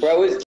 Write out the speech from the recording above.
Bro